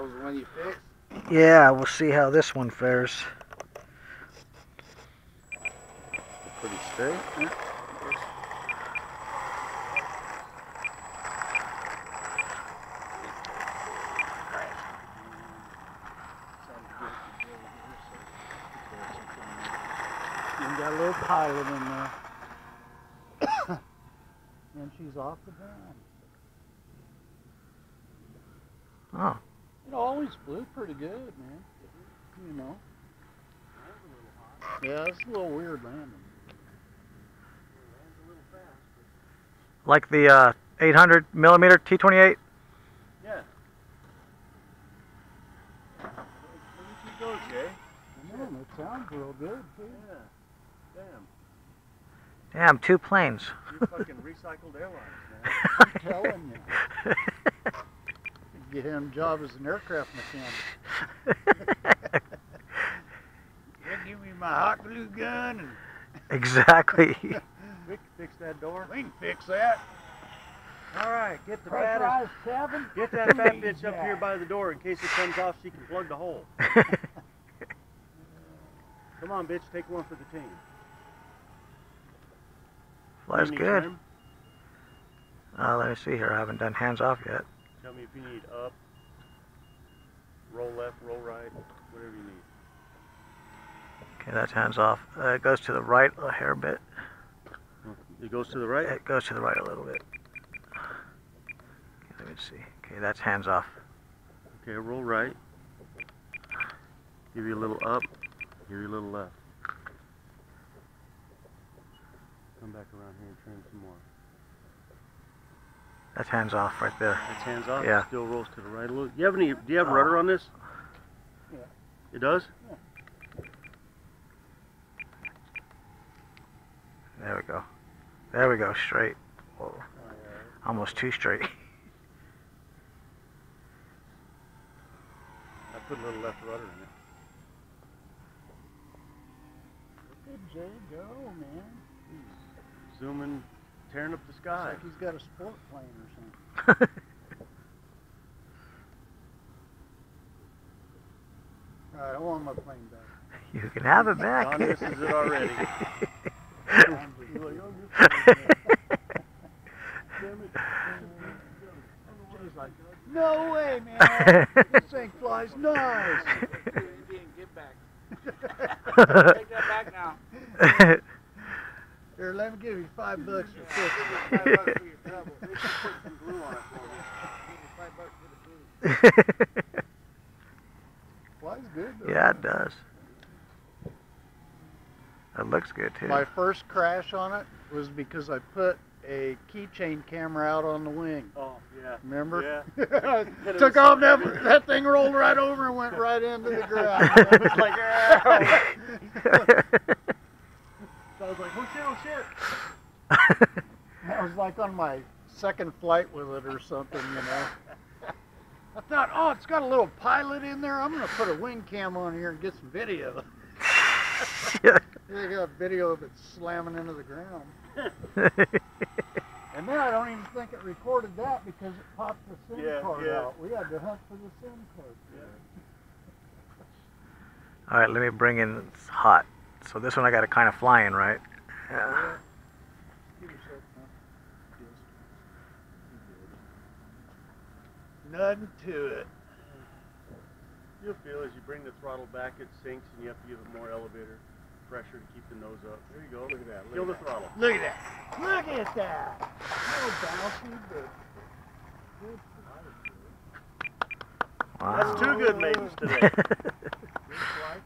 That was the one you fixed? Yeah, we'll see how this one fares. Pretty straight. Yeah. And got a little pilot in there. and she's off the ground. Oh, It always flew pretty good, man. You know. Yeah, it's a little weird landing. like the uh, 800 millimeter T28. Yeah. Look at you go, Jay. Man, it sounds real good too. Yeah. Damn. Damn, two planes. You fucking recycled airlines, man. I'm telling you. Get him a job as an aircraft mechanic. Yeah, give me my hot glue gun and exactly. We can fix that door. we can fix that. All right, get the fattest. Seven. Get that fat bitch up here by the door in case it comes off. She can plug the hole. Come on, bitch. Take one for the team. Flies good. trim? Uh, let me see here. I haven't done hands off yet. Me if you need up, roll left, roll right, whatever you need. Okay, that's hands off. Uh, it goes to the right a hair bit. It goes to the right. It goes to the right a little bit. Okay, let me see. Okay, that's hands off. Okay, roll right. Give you a little up. Give you a little left. Come back around here and trim some more. That's hands off right there. That's hands off. Yeah. Still rolls to the right a little. Do you have any? Do you have Oh. rudder on this? Yeah. It does. There we go. There we go. Straight. Whoa. Almost too straight. I put a little left rudder in it. Good Jay, go, man. Zooming, tearing up the It's sky. like he's got a sport plane or something. All right, I want my plane back. you can have it back. Don misses it already. No way, man. this thing flies nice. Get back. Take that back now. Here, let me give you five bucks for fixing Five it. bucks for your trouble. They should put some glue on it for me. Give me five bucks for the glue. Flies good though. yeah, it does. It looks good too. My first crash on it was because I put a keychain camera out on the wing. Oh yeah. Remember? Yeah. Took off that that thing rolled right over and went right into the ground. It was like, "Ow." Ah. So I was like, oh shit, oh shit. I was like on my second flight with it or something, you know. I thought, oh, it's got a little pilot in there. I'm gonna put a wing cam on here and get some video. yeah. They got video of it slamming into the ground. And then I don't even think it recorded that because it popped the SIM Yeah, card yeah. out. We had to hunt for the SIM card. All right, let me bring in hot. So this one I got to kind of fly in, right? Yeah. Give Nothing to it. You'll feel as you bring the throttle back, it sinks, and you have to give it more elevator pressure to keep the nose up. There you go. Look at that. Feel the throttle. Look at that. Look at that. Little bouncy, but good. Wow. That's two good maidens today. Good flight